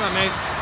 Oh, nice.